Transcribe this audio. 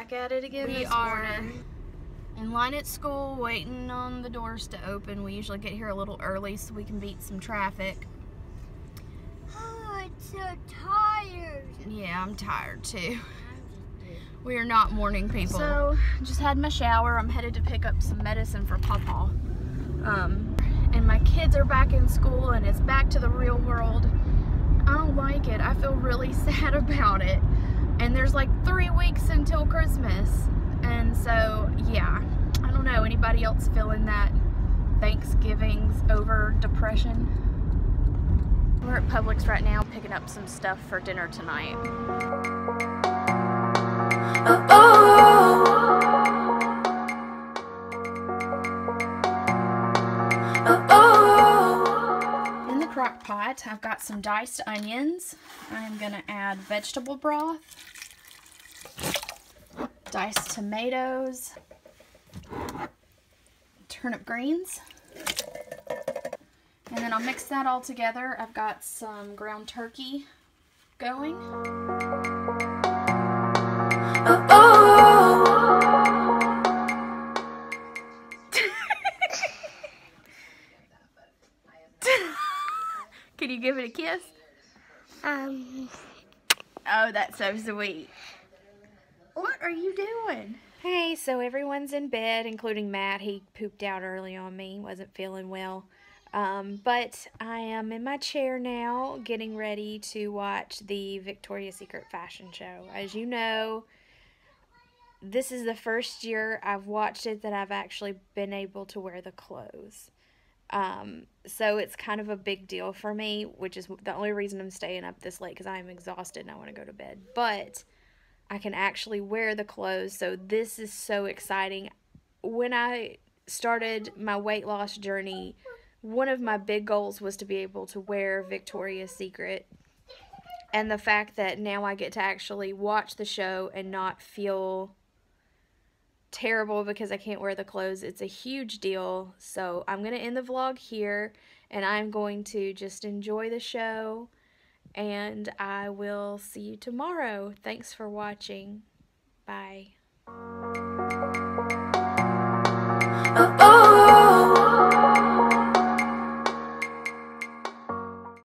back at it again We this are morning. in line at school waiting on the doors to open. We usually get here a little early so we can beat some traffic. Oh, I'm so tired. Yeah, I'm tired too. We are not morning people. So, just had my shower. I'm headed to pick up some medicine for Pawpaw. Um, and my kids are back in school and it's back to the real world. I don't like it. I feel really sad about it. And there's like three weeks until Christmas. And so, yeah, I don't know. Anybody else feeling that Thanksgiving's over depression? We're at Publix right now picking up some stuff for dinner tonight. The crock pot, I've got some diced onions. I'm going to add vegetable broth, diced tomatoes, turnip greens, and then I'll mix that all together. I've got some ground turkey going. Can you give it a kiss? Um, Oh, that's so sweet. What are you doing? Hey, so everyone's in bed, including Matt. He pooped out early on me, wasn't feeling well. Um, but I am in my chair now, getting ready to watch the Victoria's Secret fashion show. As you know, this is the first year I've watched it that I've actually been able to wear the clothes. Um, so it's kind of a big deal for me, which is the only reason I'm staying up this late because I am exhausted and I want to go to bed. But I can actually wear the clothes, so this is so exciting. When I started my weight loss journey, one of my big goals was to be able to wear Victoria's Secret. And the fact that now I get to actually watch the show and not feel terrible because I can't wear the clothes. It's a huge deal. So I'm going to end the vlog here and I'm going to just enjoy the show and I will see you tomorrow. Thanks for watching. Bye. Oh, oh.